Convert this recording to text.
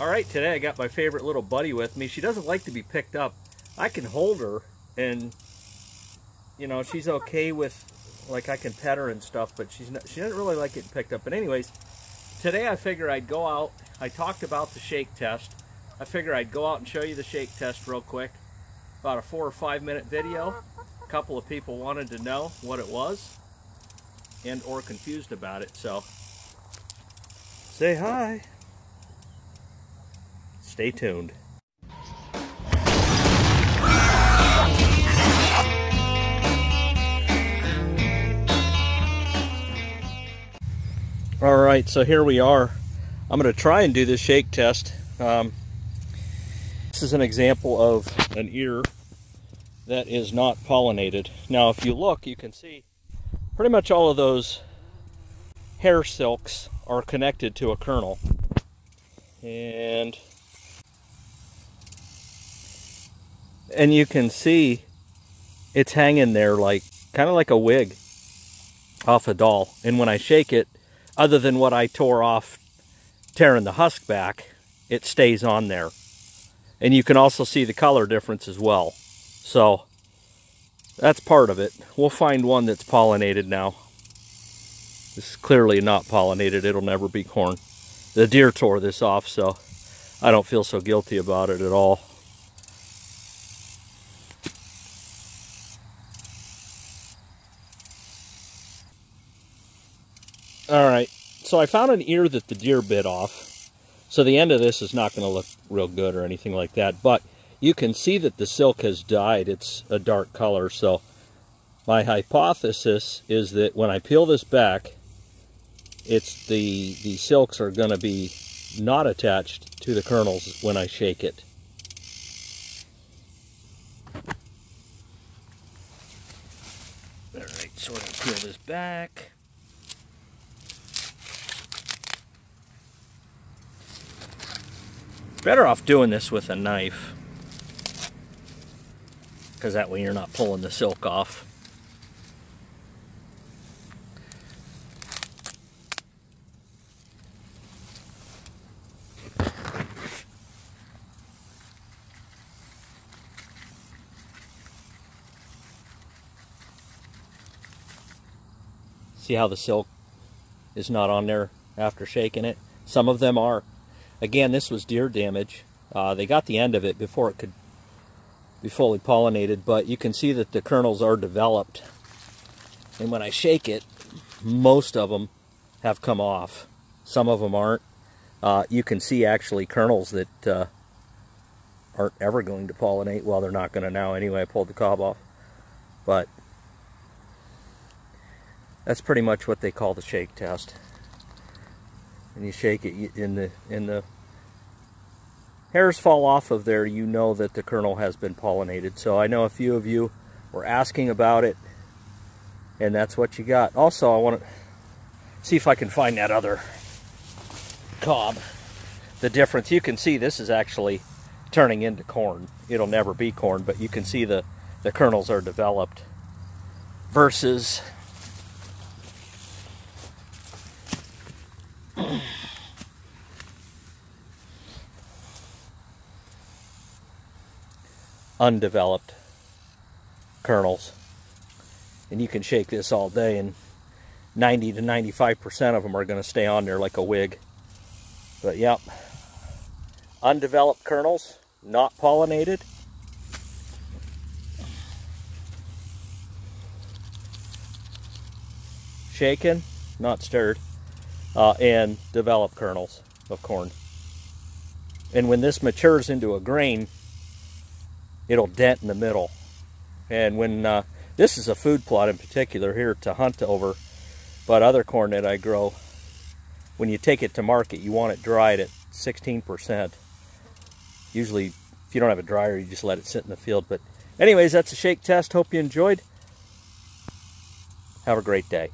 All right, today I got my favorite little buddy with me. She doesn't like to be picked up. I can hold her and, you know, she's okay with, like I can pet her and stuff, but she's not, she doesn't really like getting picked up. But anyways, today I figure I'd go out. I talked about the shake test. I figure I'd go out and show you the shake test real quick. About a four or five minute video. A couple of people wanted to know what it was and or confused about it, so say hi. Stay tuned. All right, so here we are. I'm going to try and do this shake test. Um, this is an example of an ear that is not pollinated. Now, if you look, you can see pretty much all of those hair silks are connected to a kernel. And and you can see it's hanging there like kind of like a wig off a doll. And when I shake it, other than what I tore off tearing the husk back, it stays on there. And you can also see the color difference as well. So that's part of it. We'll find one that's pollinated now. This is clearly not pollinated. It'll never be corn. The deer tore this off, so I don't feel so guilty about it at all. All right, so I found an ear that the deer bit off. So the end of this is not going to look real good or anything like that, but you can see that the silk has died. It's a dark color, so my hypothesis is that when I peel this back, it's the, the silks are going to be not attached to the kernels when I shake it. Alright, so we're going to peel this back. Better off doing this with a knife because that way you're not pulling the silk off. See how the silk is not on there after shaking it? Some of them are. Again, this was deer damage. Uh, they got the end of it before it could be fully pollinated, but you can see that the kernels are developed. And when I shake it, most of them have come off. Some of them aren't. Uh, you can see actually kernels that uh, aren't ever going to pollinate. Well, they're not going to now anyway. I pulled the cob off. But that's pretty much what they call the shake test. And you shake it in the in the hairs fall off of there, you know that the kernel has been pollinated. So I know a few of you were asking about it, and that's what you got. Also, I want to see if I can find that other cob. The difference, you can see this is actually turning into corn. It'll never be corn, but you can see the, the kernels are developed versus undeveloped kernels. And you can shake this all day and 90 to 95% of them are going to stay on there like a wig. But yep, undeveloped kernels, not pollinated. Shaken, not stirred, uh, and developed kernels of corn. And when this matures into a grain, it'll dent in the middle. And when uh, this is a food plot in particular here to hunt over, but other corn that I grow, when you take it to market, you want it dried at 16%. Usually, if you don't have a dryer, you just let it sit in the field. But anyways, that's a shake test. Hope you enjoyed. Have a great day.